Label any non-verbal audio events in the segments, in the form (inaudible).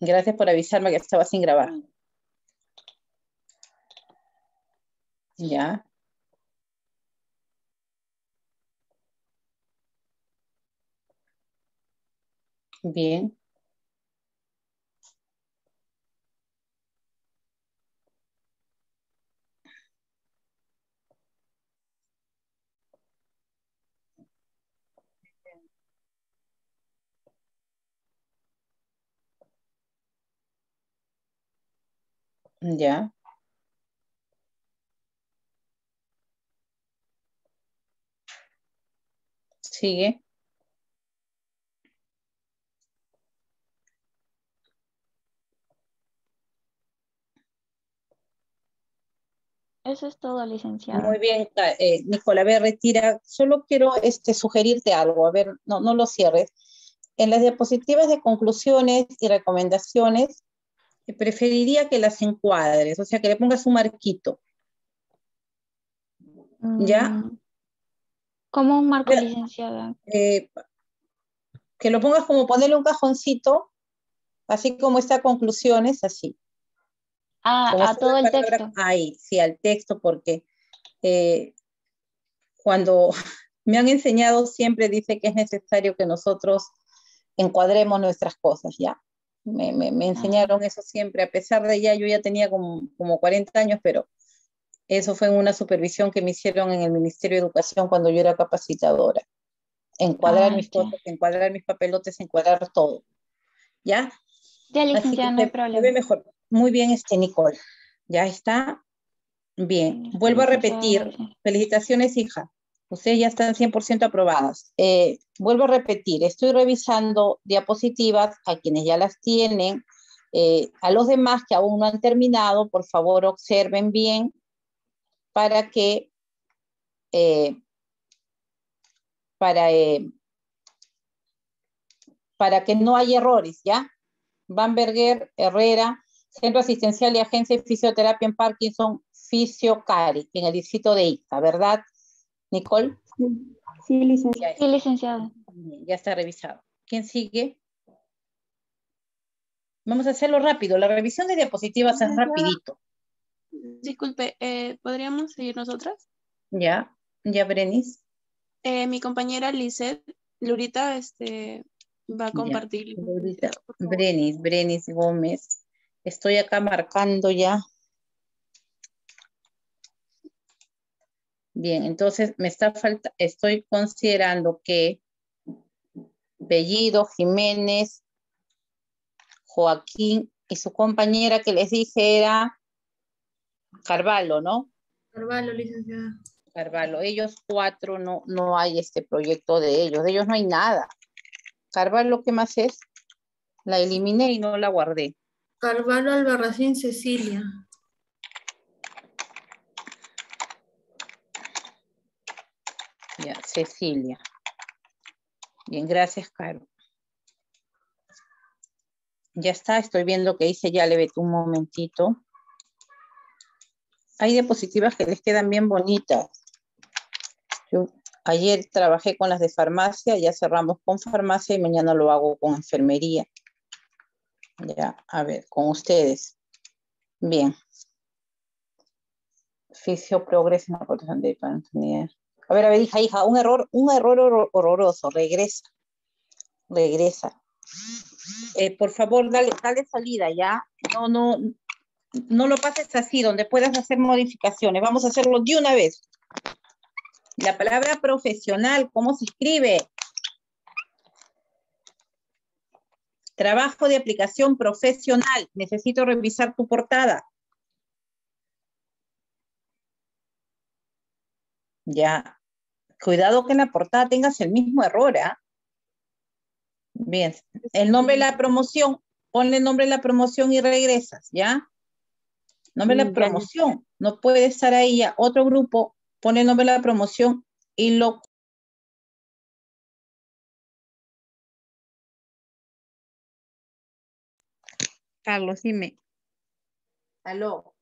Gracias por avisarme que estaba sin grabar. Ya. Bien. Ya. Sigue. Eso es todo, licenciada. Muy bien, eh, Nicola, a ver, retira. Solo quiero este, sugerirte algo, a ver, no, no lo cierres. En las diapositivas de conclusiones y recomendaciones, preferiría que las encuadres, o sea, que le pongas un marquito. ¿Ya? Mm, ¿Cómo un marco, licenciada? Eh, que lo pongas como ponerle un cajoncito, así como está conclusiones, así. Ah, a todo el texto. Ahí, sí, al texto, porque eh, cuando (laughs) me han enseñado siempre dice que es necesario que nosotros encuadremos nuestras cosas, ¿ya? Me, me, me enseñaron eso siempre, a pesar de ya, yo ya tenía como, como 40 años, pero eso fue en una supervisión que me hicieron en el Ministerio de Educación cuando yo era capacitadora. Encuadrar ah, mis fotos, encuadrar mis papelotes, encuadrar todo. ¿Ya? Ya, licenciada, no hay problema. mejor. Muy bien, este Nicole. Ya está. Bien. Vuelvo a repetir. Felicitaciones, hija. Ustedes ya están 100% aprobadas. Eh, vuelvo a repetir, estoy revisando diapositivas a quienes ya las tienen. Eh, a los demás que aún no han terminado, por favor observen bien para que, eh, para, para que no haya errores, ¿ya? Bamberger, Herrera, Centro Asistencial y Agencia de Fisioterapia en Parkinson, Fisiocari, en el distrito de Ica, ¿verdad? Nicole. Sí, licenciada. Sí, licenciada. Ya está revisado. ¿Quién sigue? Vamos a hacerlo rápido. La revisión de diapositivas es rapidito. Disculpe, eh, ¿podríamos seguir nosotras? Ya, ya, Brenis. Eh, mi compañera Lizeth, Lurita, este, va a compartir. Brenis, Brenis Gómez. Estoy acá marcando ya. Bien, entonces me está falta, estoy considerando que Bellido, Jiménez, Joaquín y su compañera que les dije era Carvalho, ¿no? Carvalho, licenciada. Carvalho, ellos cuatro no, no hay este proyecto de ellos, de ellos no hay nada. Carvalho, ¿qué más es? La eliminé y no la guardé. Carvalho Albarracín Cecilia. Ya, Cecilia. Bien, gracias, Caro. Ya está, estoy viendo que dice ya le un momentito. Hay diapositivas que les quedan bien bonitas. Yo ayer trabajé con las de farmacia, ya cerramos con farmacia y mañana lo hago con enfermería. Ya, a ver, con ustedes. Bien. Fisio progreso en de a ver, a ver, hija, hija, un error, un error horroroso. Regresa. Regresa. Eh, por favor, dale, dale salida, ¿ya? No, no, no lo pases así, donde puedas hacer modificaciones. Vamos a hacerlo de una vez. La palabra profesional, ¿cómo se escribe? Trabajo de aplicación profesional. Necesito revisar tu portada. Ya, Cuidado que en la portada tengas el mismo error, ¿ah? Bien, el nombre de la promoción, ponle el nombre de la promoción y regresas, ¿ya? Nombre de la mm, promoción, no puede estar ahí ya. Otro grupo, pone el nombre de la promoción y lo Carlos, dime. Aló.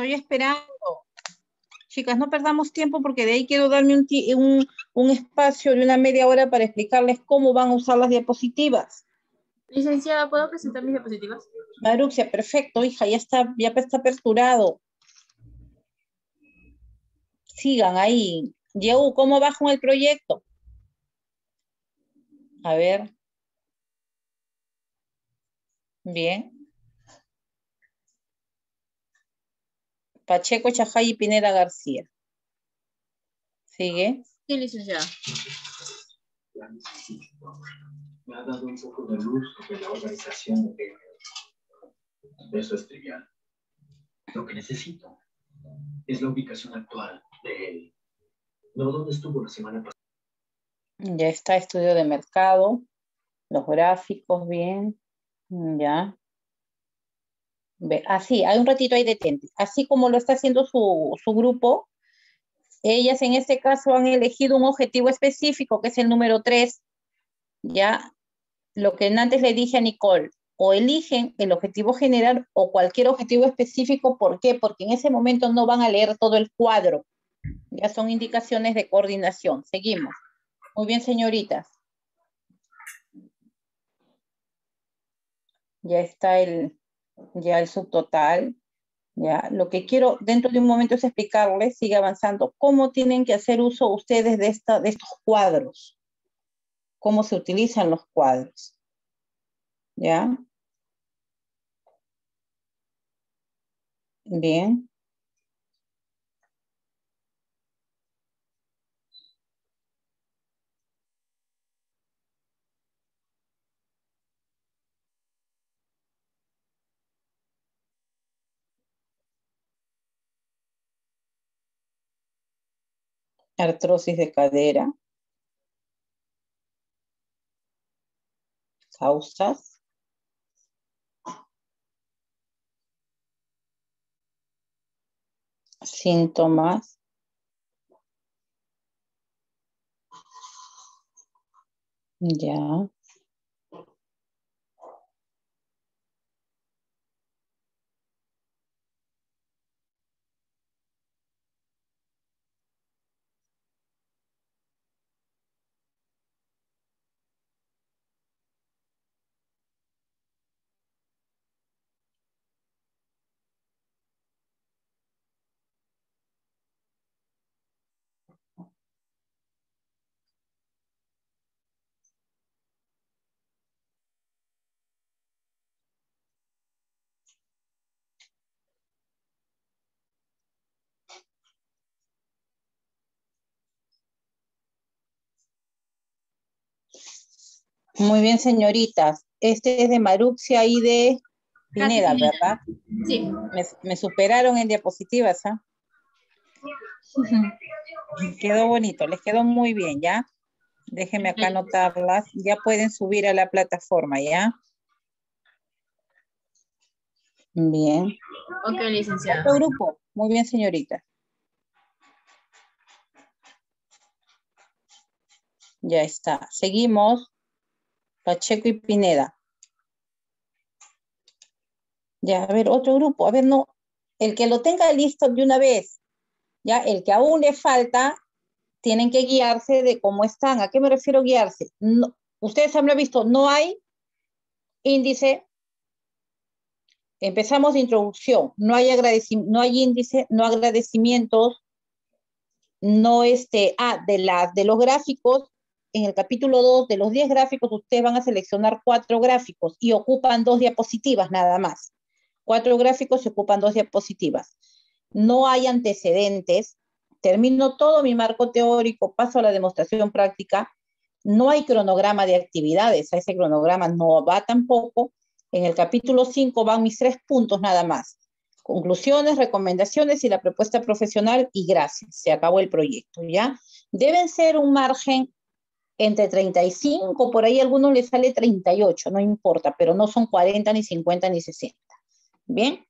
Estoy esperando. Chicas, no perdamos tiempo porque de ahí quiero darme un, un, espacio de una media hora para explicarles cómo van a usar las diapositivas. Licenciada, ¿puedo presentar mis diapositivas? Maruxia, perfecto, hija, ya está, ya está aperturado. Sigan ahí. Yeu, ¿cómo va con el proyecto? A ver. Bien. Pacheco, Chajay y Pineda García. ¿Sigue? Sí, licenciada. Me ha dado un poco de luz sobre la organización de Eso es trivial. Lo que necesito es la ubicación actual de él. No dónde estuvo la semana pasada. Ya está estudio de mercado, los gráficos, bien, ya. Así, hay un ratito ahí detente. Así como lo está haciendo su, grupo, ellas en este caso han elegido un objetivo específico, que es el número 3, ya lo que antes le dije a Nicole, o eligen el objetivo general o cualquier objetivo específico. ¿Por qué? Porque en ese momento no van a leer todo el cuadro. Ya son indicaciones de coordinación. Seguimos. Muy bien, señoritas. Ya está el, ya el subtotal. Ya, lo que quiero dentro de un momento es explicarles, sigue avanzando, cómo tienen que hacer uso ustedes de, esta, de estos cuadros, cómo se utilizan los cuadros. ¿Ya? Bien. Artrosis de cadera, causas, síntomas, ya. Muy bien, señoritas. Este es de Maruxia y de Pineda, ¿verdad? Sí. Me, superaron en diapositivas, ¿ah? Quedó bonito, les quedó muy bien, ¿ya? Déjenme acá anotarlas. Ya pueden subir a la plataforma, ¿ya? Bien. Ok, licenciada. Otro grupo. Muy bien, señorita. Ya está. Seguimos. Pacheco y Pineda. Ya, a ver, otro grupo. A ver, no. El que lo tenga listo de una vez. Ya, el que aún le falta, tienen que guiarse de cómo están. ¿A qué me refiero guiarse? Ustedes han visto, no hay índice. Empezamos de introducción. No hay, no hay índice, no agradecimientos, no este, ah, de, las de los gráficos, en el capítulo 2 de los 10 gráficos, ustedes van a seleccionar cuatro gráficos y ocupan dos diapositivas nada más. Cuatro gráficos y ocupan dos diapositivas. No hay antecedentes. Termino todo mi marco teórico, paso a la demostración práctica. No hay cronograma de actividades, a ese cronograma no va tampoco. En el capítulo 5 van mis tres puntos nada más. Conclusiones, recomendaciones y la propuesta profesional y gracias. Se acabó el proyecto, ¿ya? Deben ser un margen entre 35, por ahí a algunos les sale 38, no importa, pero no son 40, ni 50, ni 60. Bien.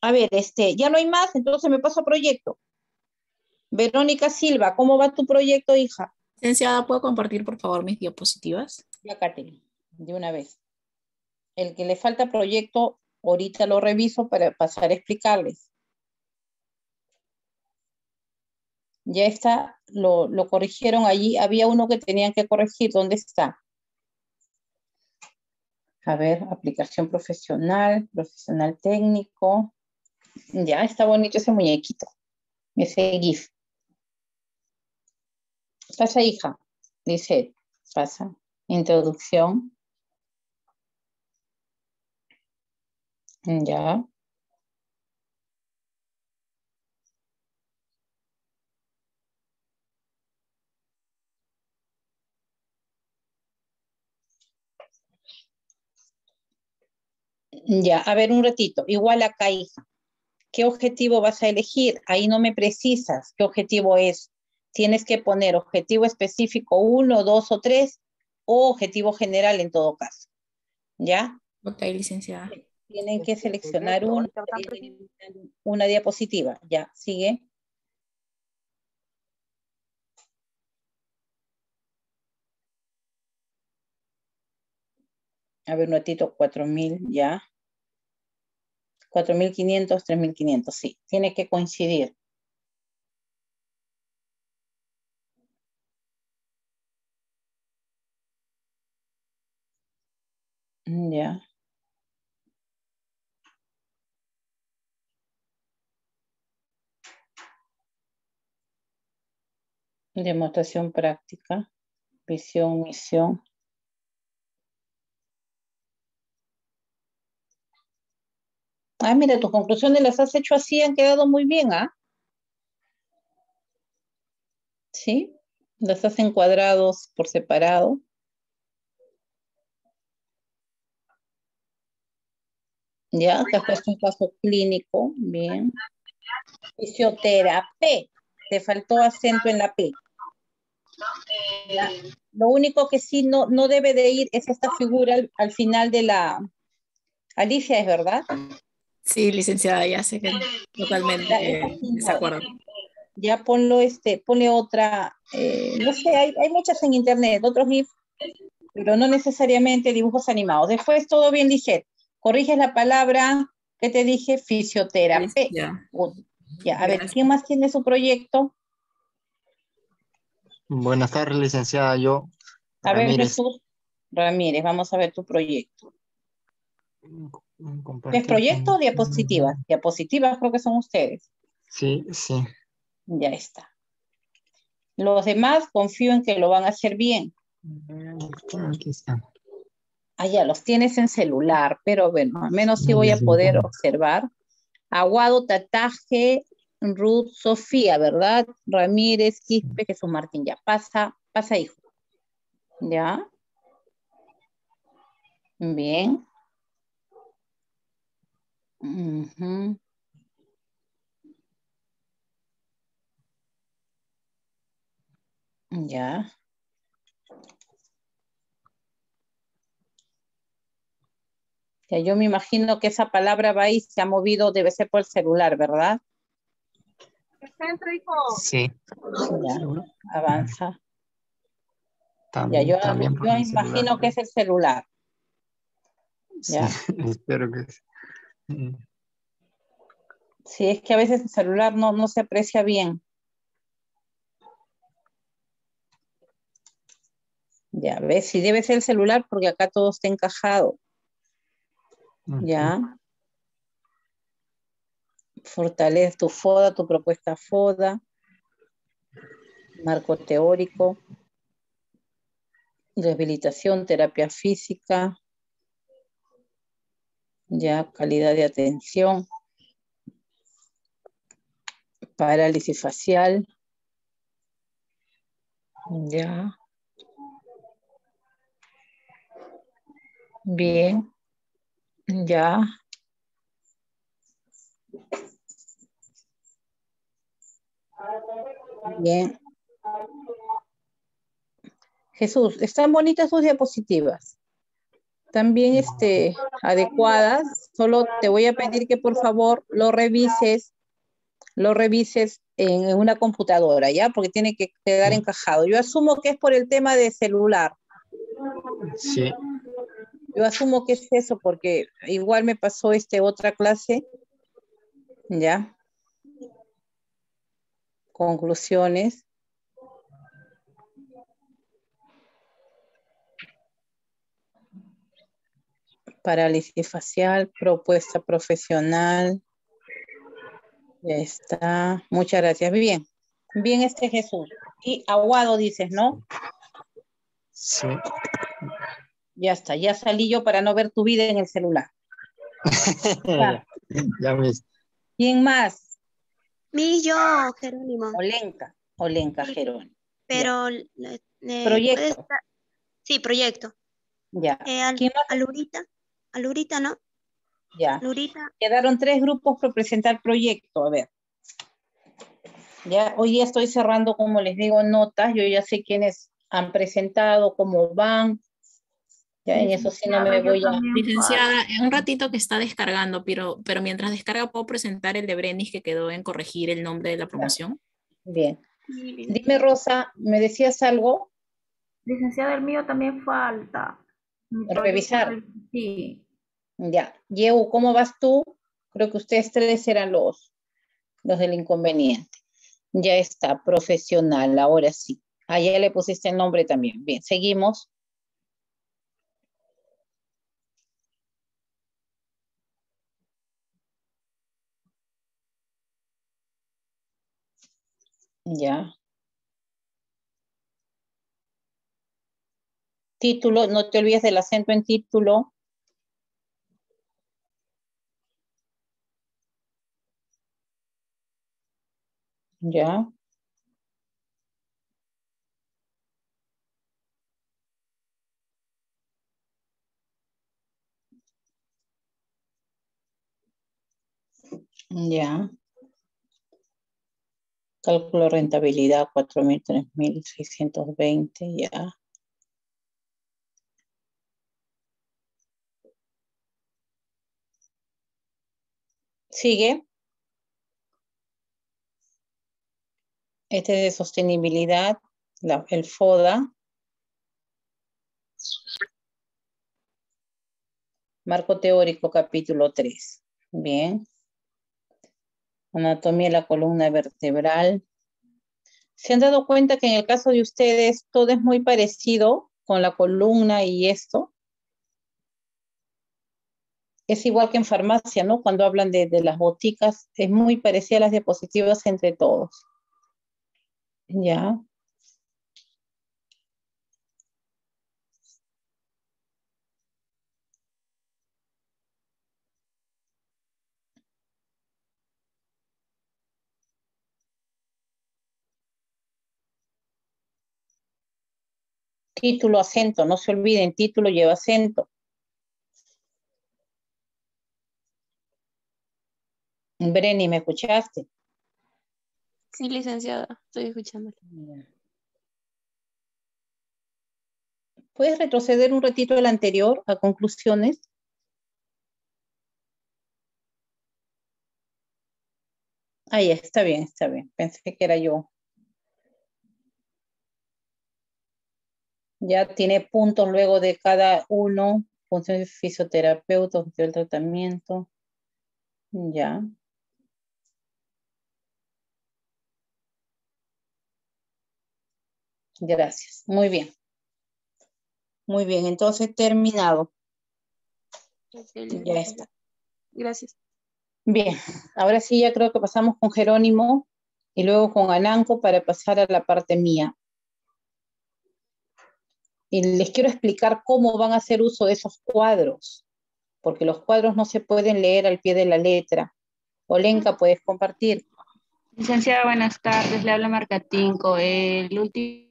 A ver, este, ya no hay más, entonces me paso a proyecto. Verónica Silva, ¿cómo va tu proyecto, hija? Licenciada, ¿puedo compartir, por favor, mis diapositivas? Ya, Katherine, de una vez. El que le falta proyecto, ahorita lo reviso para pasar a explicarles. Ya está, lo, corrigieron allí. Había uno que tenían que corregir. ¿Dónde está? A ver, aplicación profesional, profesional técnico. Ya, está bonito ese muñequito. Ese GIF. Pasa, hija. Dice, pasa. Introducción. Ya. Ya, a ver un ratito. Igual acá, hija. ¿Qué objetivo vas a elegir? Ahí no me precisas qué objetivo es. Tienes que poner objetivo específico uno, dos o tres o objetivo general en todo caso. ¿Ya? Ok, licenciada. Tienen que seleccionar un, una diapositiva. Ya, sigue. A ver, un ratito, 4000, ya. 4500, 3500, sí. Tiene que coincidir. Ya. Demostración práctica, visión, misión. Ah, mira, tus conclusiones las has hecho así, han quedado muy bien, ¿ah? ¿Sí? Las has encuadrado por separado. Ya, te has puesto un caso clínico, bien. Fisioterapia, te faltó acento en la P. Lo único que sí no, no debe de ir es esta figura al, final de la... Alicia, ¿es verdad? Sí, licenciada, ya sé que totalmente eh, desacuerdo. Ya ponlo, este, ponle otra, eh, no sé, hay, hay, muchas en internet, otros GIF, pero no necesariamente dibujos animados. Después todo bien dice, corriges la palabra que te dije, fisioterapia. Ya. a ver, ¿quién más tiene su proyecto? Buenas tardes, licenciada. Yo. A ver, Jesús Ramírez, vamos a ver tu proyecto. ¿Es proyecto o diapositivas? Diapositivas creo que son ustedes. Sí, sí. Ya está. Los demás confío en que lo van a hacer bien. Aquí están. Ah, ya, los tienes en celular, pero bueno, al menos sí voy a poder observar. Aguado, Tataje, Ruth, Sofía, ¿verdad? Ramírez, Quispe, Jesús Martín, ya. Pasa, pasa, hijo. ¿Ya? Bien. Ya. Ya, yo me imagino que esa palabra va ahí, se ha movido, debe ser por el celular, ¿verdad? Sí. avanza. También, ya, yo, yo imagino que es el celular. Ya. (laughs) espero que sí. Sí, es que a veces el celular no, no se aprecia bien. Ya ves, si debe ser el celular porque acá todo está encajado. Ya. Fortalece tu FODA, tu propuesta FODA. Marco teórico. Rehabilitación, terapia física. Ya, calidad de atención. Parálisis facial. Ya. Bien. Ya. Bien. Jesús, están bonitas sus diapositivas. También este, adecuadas. Solo te voy a pedir que por favor lo revises, lo revises en una computadora, ¿ya? Porque tiene que quedar encajado. Yo asumo que es por el tema de celular. Sí. Yo asumo que es eso porque igual me pasó este otra clase, ¿ya? conclusiones. Parálisis facial, propuesta profesional. Ya está. Muchas gracias. Bien. Bien, este Jesús. Y Aguado dices, ¿no? Sí. Ya está. Ya salí yo para no ver tu vida en el celular. (laughs) ya, ves. ¿Quién más? Mi yo, Jerónimo. Olenka. Olenka, Jerónimo. Pero... proyecto. Sí, proyecto. Ya. Eh, al, Alurita. Alurita, ¿no? Ya. Lurita. Quedaron tres grupos por presentar proyecto. A ver. Ya, hoy día estoy cerrando, como les digo, notas. Yo ya sé quiénes han presentado, cómo van. Ya en eso sí no me voy a... Licenciada, en un ratito que está descargando, pero, pero mientras descarga puedo presentar el de Brenis que quedó en corregir el nombre de la promoción. Bien. Dime, Rosa, ¿me decías algo? Licenciada, el mío también falta. Revisar. Sí. Ya. Yeu, ¿cómo vas tú? Creo que ustedes tres eran los, los del inconveniente. Ya está, profesional, ahora sí. Ah, ya le pusiste el nombre también. Bien, seguimos. Ya. Título, no te olvides del acento en título. Ya. Ya. Cálculo rentabilidad 4.000, 3.620, ya. Sigue. Este es de sostenibilidad, el FODA. Marco teórico, capítulo 3. Bien. Anatomía de la columna vertebral. ¿Se han dado cuenta que en el caso de ustedes todo es muy parecido con la columna y esto? Es igual que en farmacia, ¿no? Cuando hablan de, de las boticas, es muy parecida a las diapositivas entre todos. Ya. Título, acento, no se olviden, título lleva acento. Breni, ¿me escuchaste? Sí, licenciada, estoy escuchando. ¿Puedes retroceder un ratito al anterior, a conclusiones? Ahí está bien, está bien. Pensé que era yo. Ya tiene puntos luego de cada uno. Función de fisioterapeuta, del tratamiento. Ya. Gracias. Muy bien. Muy bien, entonces terminado. Ya está. Gracias. Bien, ahora sí ya creo que pasamos con Jerónimo y luego con Ananco para pasar a la parte mía. Y les quiero explicar cómo van a hacer uso de esos cuadros, porque los cuadros no se pueden leer al pie de la letra. Olenka, ¿puedes compartir? Licenciada, buenas tardes. Le habla Marcatinco. El último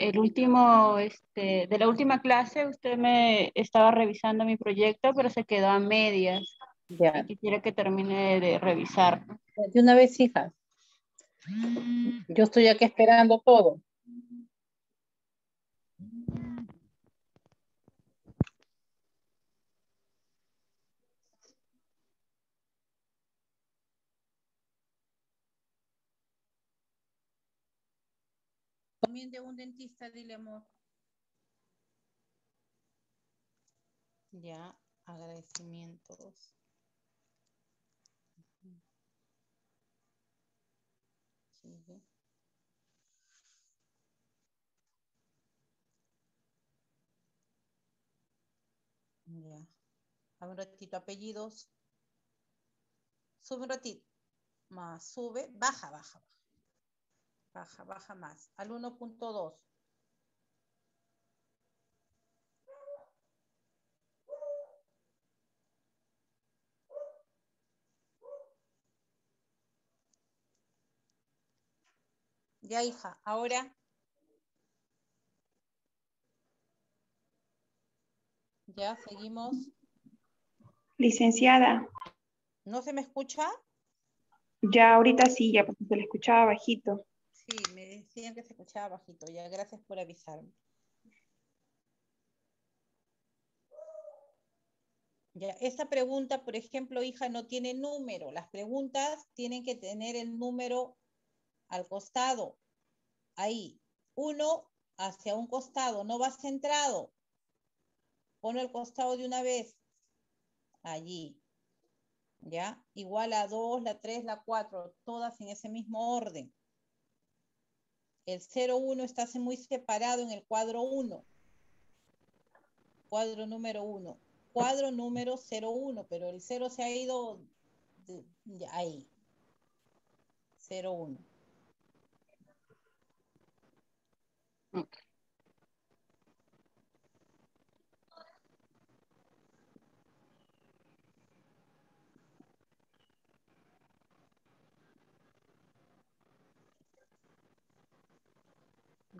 el último, este, de la última clase, usted me estaba revisando mi proyecto, pero se quedó a medias. Ya. Quisiera que termine de revisar. De una vez, hija. Yo estoy aquí esperando todo. También de un dentista, dile amor. Ya, agradecimientos. Ya. A un ratito, apellidos. Sube un ratito. Más, sube, baja, baja, baja. Baja, baja más. Al 1.2. Ya, hija, ahora. Ya, seguimos. Licenciada, ¿No se me escucha? ya ahorita sí, ya porque se le escuchaba bajito. Sí, me decían que se escuchaba bajito. Ya, gracias por avisarme. Ya, esta pregunta, por ejemplo, hija, no tiene número. Las preguntas tienen que tener el número al costado. Ahí. Uno hacia un costado, no va centrado. Ponlo al costado de una vez. Allí. ¿Ya? Igual a 2, la 3, la 4, todas en ese mismo orden. El 0,1 está muy separado en el cuadro 1. Cuadro número 1. Cuadro número 0,1, pero el 0 se ha ido de- de ahí. 0,1.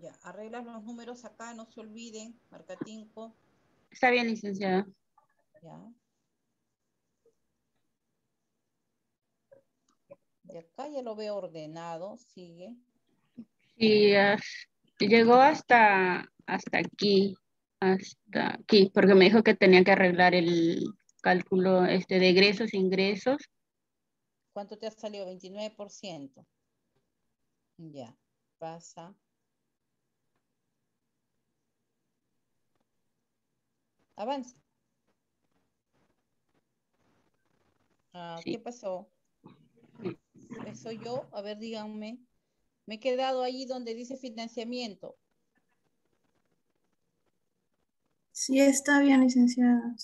Ya, arreglas los números acá, no se olviden, marca 5, Está bien, licenciada. ya. De acá ya lo veo ordenado, sigue. Sí, llegó hasta, hasta aquí, hasta aquí, porque me dijo que tenía que arreglar el cálculo este de egresos e ingresos. ¿Cuánto te ha salido? 29%. Ya, pasa. Avanza. Ah, Sí. ¿Qué pasó? ¿Eso yo? A ver, díganme. Me he quedado ahí donde dice financiamiento. Sí, está bien, licenciada.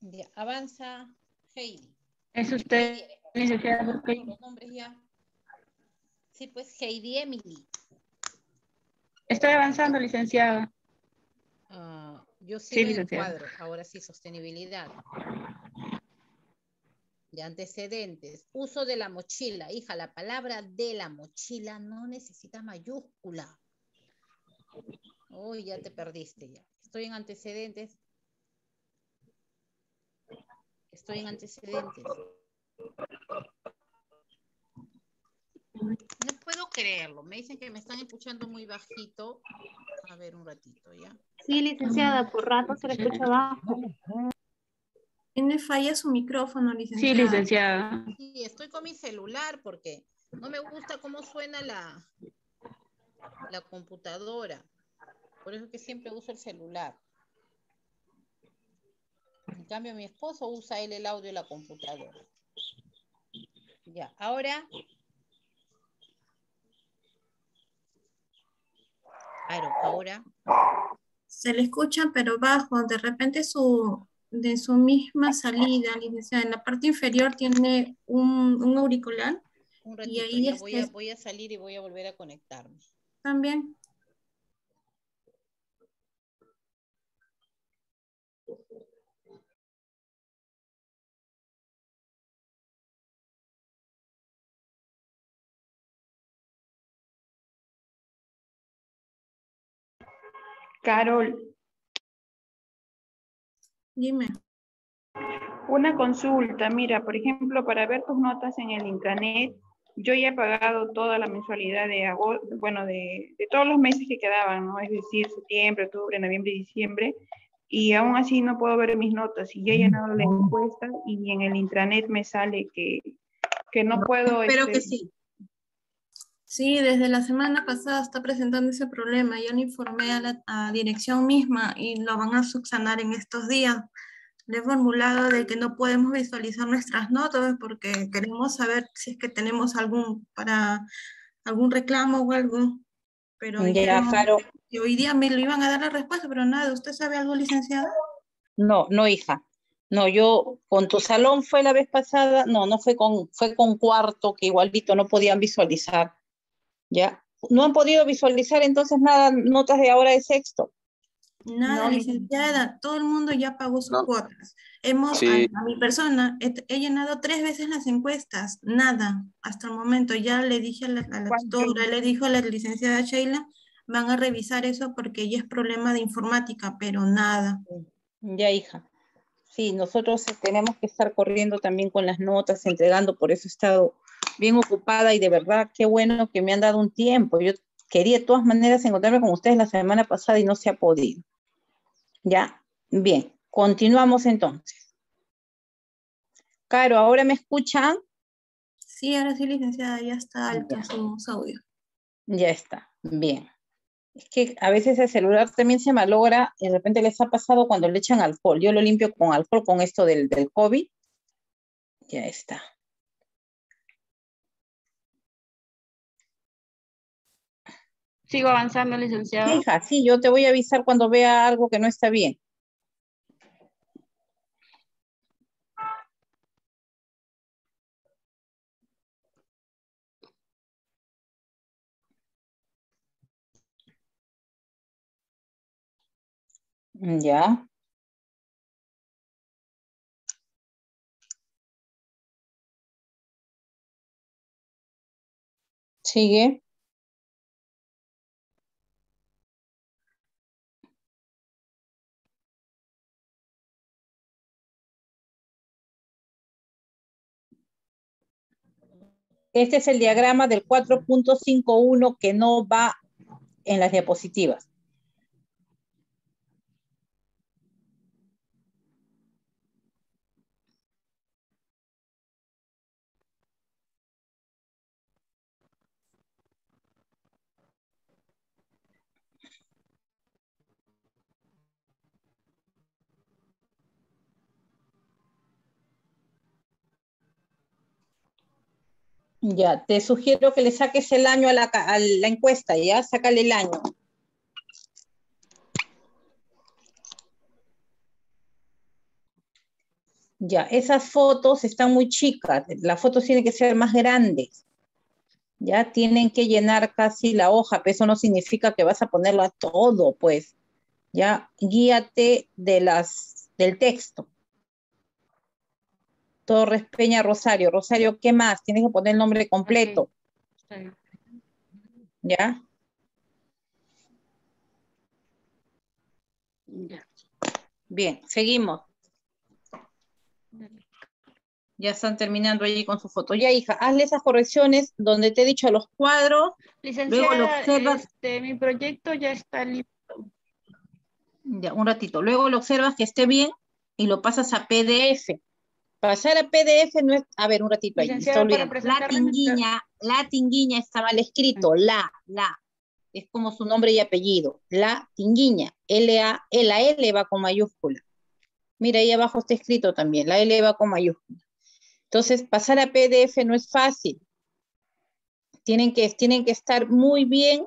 Ya, avanza Heidi. ¿Es usted, licenciada? Los nombres ya. Sí, pues Heidi Emily. Estoy avanzando, licenciada. Ah, yo Sí, en el cuadro, ahora sí, sostenibilidad. De antecedentes. Uso de la mochila. Hija, la palabra de la mochila no necesita mayúscula. Uy, ya te perdiste ya. Estoy en antecedentes. Estoy en antecedentes. No puedo creerlo. Me dicen que me están escuchando muy bajito. A ver un ratito, ¿ya? Sí, licenciada, por rato se le escucha abajo. Tiene falla su micrófono, Sí, licenciada. licenciada. Sí, estoy con mi celular porque no me gusta cómo suena la, la computadora. Por eso que siempre uso el celular. En cambio, mi esposo usa él el audio de la computadora. Ya, ahora. Claro, ahora. Se le escucha, pero bajo. De repente su, de su misma salida, licenciada, en la parte inferior tiene un, un auricular Un y ratito, ahí ya voy a, voy a salir y voy a volver a conectarme. también. Carol, Dime. una consulta. Mira, por ejemplo, para ver tus notas en el intranet, yo ya he pagado toda la mensualidad de agosto, bueno, de, de todos los meses que quedaban, ¿no? Es decir, septiembre, octubre, noviembre y diciembre. Y aún así no puedo ver mis notas. Y ya he llenado la encuesta y en el intranet me sale que, que no puedo... Espero este, que sí. Sí, desde la semana pasada está presentando ese problema. Yo le informé a la a dirección misma y lo van a subsanar en estos días. le he formulado de que no podemos visualizar nuestras notas porque queremos saber si es que tenemos algún para algún reclamo o algo. Pero Ya, Caro. que hoy día me lo iban a dar la respuesta, pero nada, ¿usted sabe algo, licenciada? No, no, hija. No, yo con tu salón fue la vez pasada, no, no fue con, fue con cuarto, que igualito no podían visualizar. Ya, no han podido visualizar entonces nada, notas de ahora de sexto. Nada, No, licenciada, todo el mundo ya pagó sus cuotas. Hemos, Sí. a, a mi persona, he, he llenado tres veces las encuestas, nada, hasta el momento. Ya le dije a la, a la tutora, le dijo a la licenciada Sheila, van a revisar eso porque ya es problema de informática, pero nada. Ya, hija. Sí, nosotros tenemos que estar corriendo también con las notas, entregando, por eso he estado bien ocupada y de verdad qué bueno que me han dado un tiempo. Yo quería de todas maneras encontrarme con ustedes la semana pasada y no se ha podido. Ya, bien, continuamos entonces. Caro, ¿ahora me escuchan? Sí, ahora sí, licenciada, ya está alto su, su audio. Ya está, bien. Es que a veces el celular también se malogra, y de repente les ha pasado cuando le echan alcohol. Yo lo limpio con alcohol con esto del, del COVID. Ya está. Sigo avanzando, licenciado. Hija, sí, yo te voy a avisar cuando vea algo que no está bien. Ya. Sigue. Este es el diagrama del 4.51 que no va en las diapositivas. Ya, te sugiero que le saques el año a la, encuesta, ¿ya? Sácale el año. Ya, esas fotos están muy chicas, las fotos tienen que ser más grandes. Ya tienen que llenar casi la hoja, pero eso no significa que vas a ponerlo a todo, pues. Ya, guíate de las, del texto. Torres Peña Rosario. Rosario, ¿qué más? Tienes que poner el nombre completo. ¿Ya? Bien, seguimos. Ya están terminando allí con su foto. Ya, hija, hazle esas correcciones donde te he dicho los cuadros. Luego lo Licenciada, observas. este, mi proyecto ya está listo. Ya, un ratito. Luego lo observas que esté bien y lo pasas a PDF. Pasar a PDF no es. A ver, un ratito ahí. La tinguiña, la tinguiña está mal escrito. La, la. Es como su nombre y apellido. La tinguiña. L-A, la L va con mayúscula. Mira, ahí abajo está escrito también. La L va con mayúscula. Entonces, pasar a PDF no es fácil. Tienen que, tienen que estar muy bien,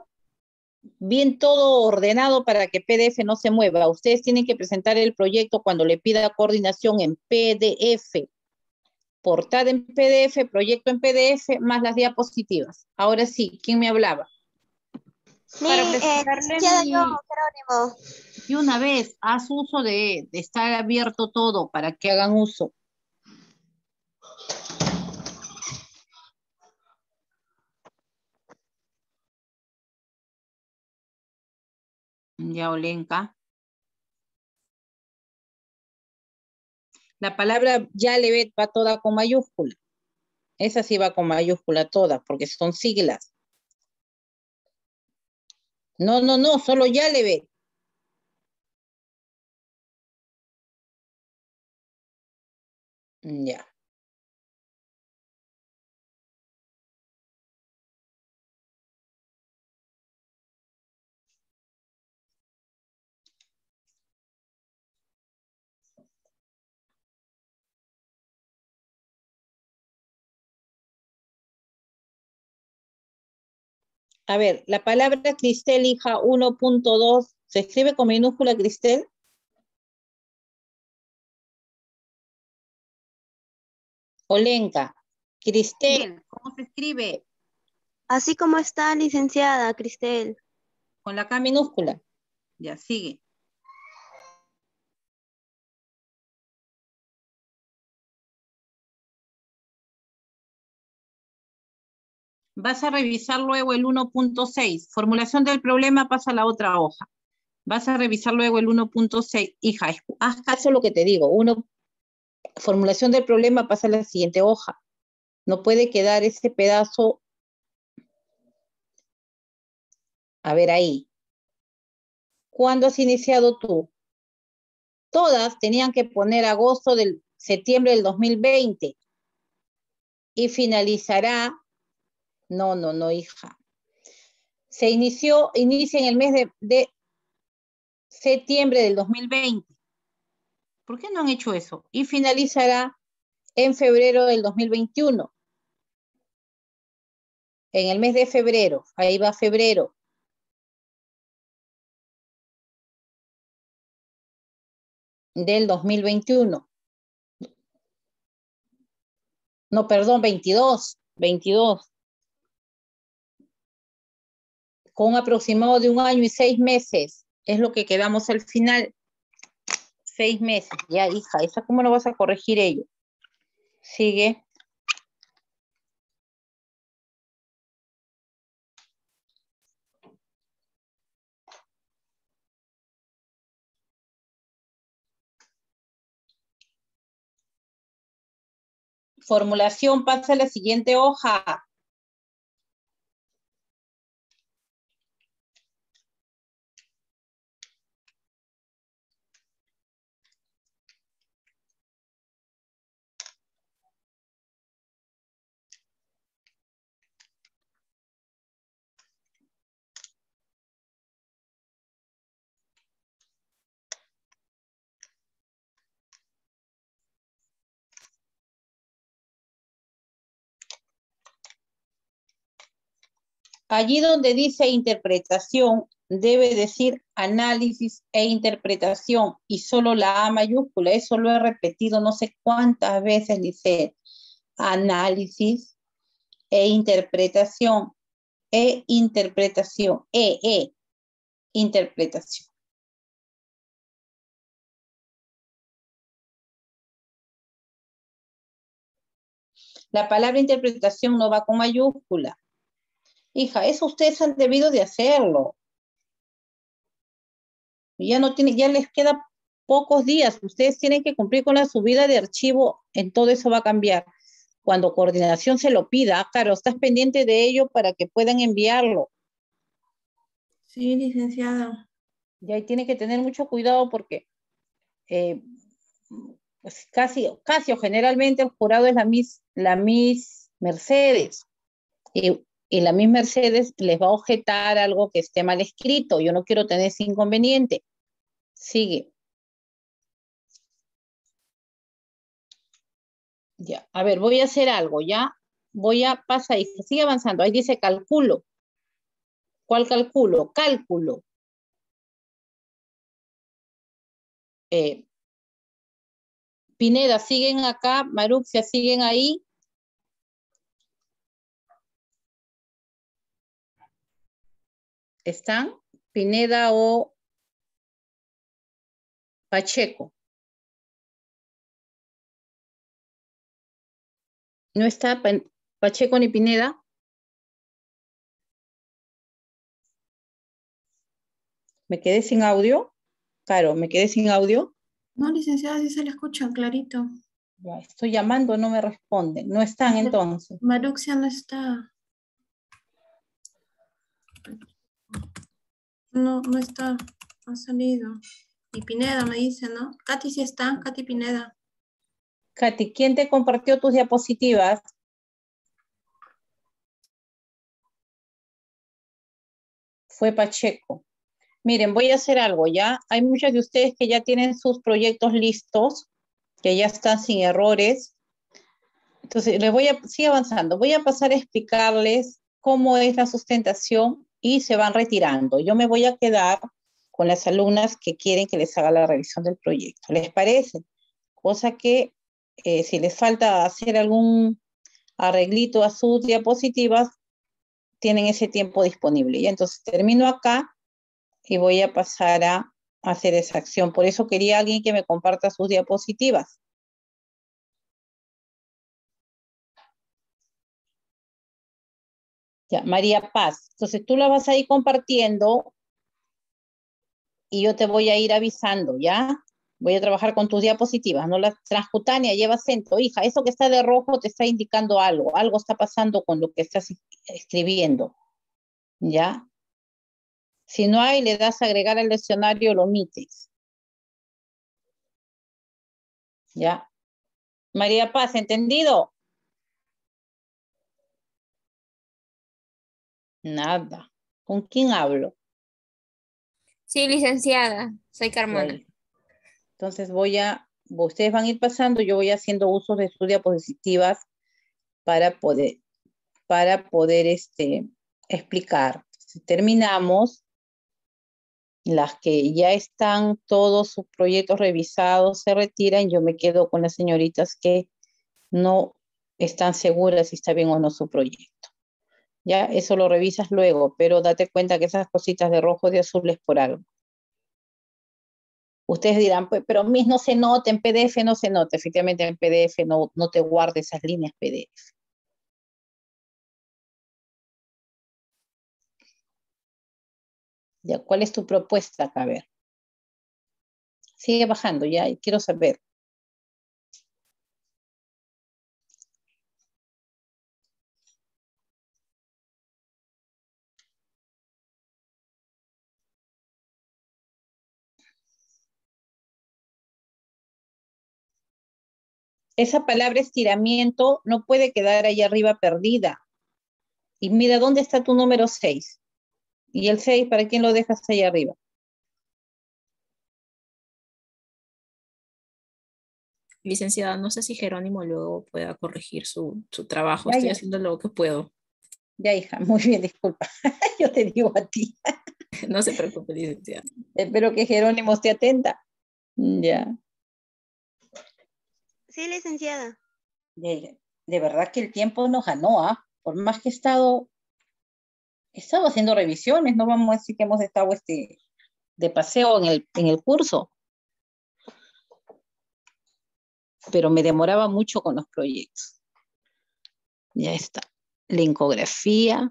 bien todo ordenado para que PDF no se mueva. Ustedes tienen que presentar el proyecto cuando le pida coordinación en PDF. Portada en PDF, proyecto en PDF, más las diapositivas. Ahora sí, ¿quién me hablaba? Para eh, mi- yo, Jerónimo. Y una vez, haz uso de, de estar abierto todo para que hagan uso. Ya, Olenka. La palabra ya le ve va toda con mayúscula. Esa sí va con mayúscula toda, porque son siglas. No, no, no, solo ya le ve. Ya. A ver, la palabra Cristel, hija 1.2, ¿se escribe con minúscula Cristel? Olenka, Cristel, ¿cómo se escribe? Así como está, licenciada Cristel. Con la K minúscula. Ya, sigue. Vas a revisar luego el 1.6. Formulación del problema pasa a la otra hoja. Vas a revisar luego el 1.6. Hija, haz caso lo que te digo. Uno, formulación del problema pasa a la siguiente hoja. No puede quedar ese pedazo. A ver ahí. ¿Cuándo has iniciado tú? Todas tenían que poner agosto del septiembre del 2020 y finalizará no, no, no, hija. Se inició, inicia en el mes de, septiembre del 2020. ¿Por qué no han hecho eso? Y finalizará en febrero del 2021. En el mes de febrero, ahí va febrero. Del 2021. No, perdón, 22, 22 un aproximado de un año y seis meses. Es lo que quedamos al final. Seis meses. Ya, hija, ¿esa cómo lo vas a corregir ello? Sigue. Formulación, pasa a la siguiente hoja. Allí donde dice interpretación, debe decir análisis e interpretación y solo la A mayúscula. Eso lo he repetido no sé cuántas veces, dice análisis e interpretación, e interpretación, e, e, interpretación. La palabra interpretación no va con mayúscula. Hija, eso ustedes han debido de hacerlo. Ya no tiene, ya les queda pocos días. Ustedes tienen que cumplir con la subida de archivo. En todo eso va a cambiar. Cuando coordinación se lo pida, claro, estás pendiente de ello para que puedan enviarlo. Sí, licenciada. Y ahí tiene que tener mucho cuidado porque eh, pues casi, casi o generalmente el jurado es la Miss, la Miss Mercedes. Y y la misma Mercedes les va a objetar algo que esté mal escrito. Yo no quiero tener ese inconveniente. Sigue. Ya, a ver, voy a hacer algo, ¿ya? Voy a pasar y sigue avanzando. Ahí dice calculo. ¿Cuál calculo? Cálculo. Eh, Pineda, siguen acá, Maruxia, siguen ahí. ¿Están? Pineda o Pacheco. ¿No está Pacheco ni Pineda? ¿Me quedé sin audio? Claro, ¿me quedé sin audio? No, licenciada, sí se le escucha clarito. Ya, estoy llamando, no me responden. No están entonces. Maruxia no está. No, no está. Ha salido. Y Pineda me dice, ¿no? Katy sí está, Katy Pineda. Katy, ¿quién te compartió tus diapositivas? Fue Pacheco. Miren, voy a hacer algo, ¿ya? Hay muchos de ustedes que ya tienen sus proyectos listos, que ya están sin errores. Entonces, les voy a, seguir avanzando. Voy a pasar a explicarles cómo es la sustentación y se van retirando. Yo me voy a quedar con las alumnas que quieren que les haga la revisión del proyecto. ¿Les parece? Cosa que eh, si les falta hacer algún arreglito a sus diapositivas, tienen ese tiempo disponible. Y entonces termino acá y voy a pasar a hacer esa acción. Por eso quería alguien que me comparta sus diapositivas. Ya, María Paz. Entonces tú la vas a ir compartiendo y yo te voy a ir avisando, ¿ya? Voy a trabajar con tus diapositivas, no la transcutánea, lleva acento. Hija, eso que está de rojo te está indicando algo, algo está pasando con lo que estás escribiendo, ¿ya? Si no hay, le das a agregar al leccionario, lo omites. ¿Ya? María Paz, ¿entendido? Nada. ¿Con quién hablo? Sí, licenciada, soy Carmona. Entonces voy a, ustedes van a ir pasando, yo voy haciendo uso de sus diapositivas para poder, para poder este, explicar. Si terminamos, las que ya están todos sus proyectos revisados se retiran, yo me quedo con las señoritas que no están seguras si está bien o no su proyecto. Ya, eso lo revisas luego, pero date cuenta que esas cositas de rojo y de azul es por algo. Ustedes dirán, pues, pero mis no se nota, en PDF no se nota. Efectivamente, en PDF no, no te guarde esas líneas PDF. Ya, ¿cuál es tu propuesta acá? A ver. Sigue bajando, ya, quiero saber. Esa palabra estiramiento no puede quedar ahí arriba perdida. Y mira, ¿dónde está tu número 6? Y el 6, ¿para quién lo dejas ahí arriba? Licenciada, no sé si Jerónimo luego pueda corregir su, trabajo. Estoy haciendo lo que puedo. Ya, hija, muy bien, disculpa. (laughs) Yo te digo a ti. (laughs) no se preocupe, licenciada. Espero que Jerónimo esté atenta. Ya. Sí, licenciada. De, verdad que el tiempo nos ganó, ¿ah? Por más que he estado, haciendo revisiones, no vamos a decir que hemos estado este, de paseo en el, en el curso. Pero me demoraba mucho con los proyectos. Ya está. La.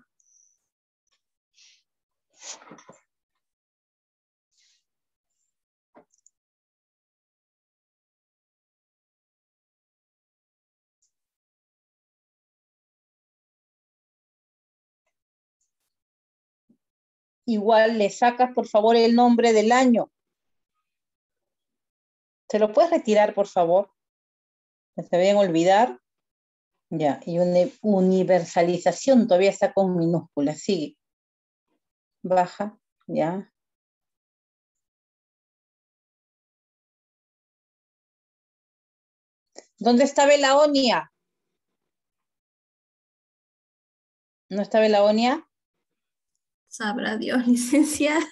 Igual le sacas por favor el nombre del año. ¿Se lo puedes retirar, por favor? No se deben olvidar. Ya, y una universalización todavía está con minúsculas. Sigue. Baja, ya. ¿Dónde está Belaonia? ¿No está Belaonia? Sabrá Dios, (laughs) licenciada.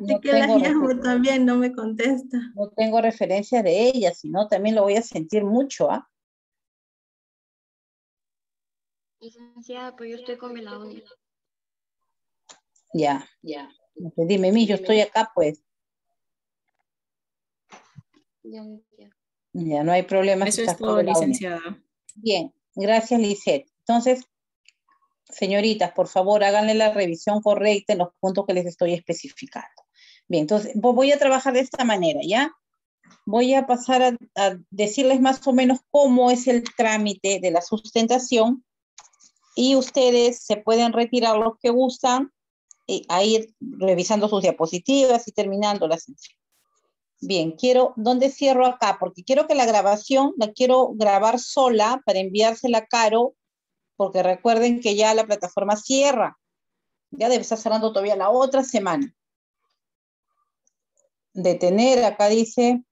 No, que la llamo también, no me contesta. No tengo referencia de ella, sino también lo voy a sentir mucho, ¿ah? Licenciada, pues yo estoy con mi Melania. Ya, ya. Dime, mi, yo estoy acá, pues. Ya, ya. no hay problema. Eso es todo, licenciada. Bien, gracias, Lisette. Entonces, señoritas, por favor, háganle la revisión correcta en los puntos que les estoy especificando. Bien, entonces voy a trabajar de esta manera, ¿ya? Voy a pasar a, decirles más o menos cómo es el trámite de la sustentación y ustedes se pueden retirar los que gustan y a ir revisando sus diapositivas y terminando la sesión. Bien, quiero, ¿dónde cierro acá? Porque quiero que la grabación la quiero grabar sola para enviársela a Caro porque recuerden que ya la plataforma cierra. Ya debe estar cerrando todavía la otra semana. Detener, acá dice,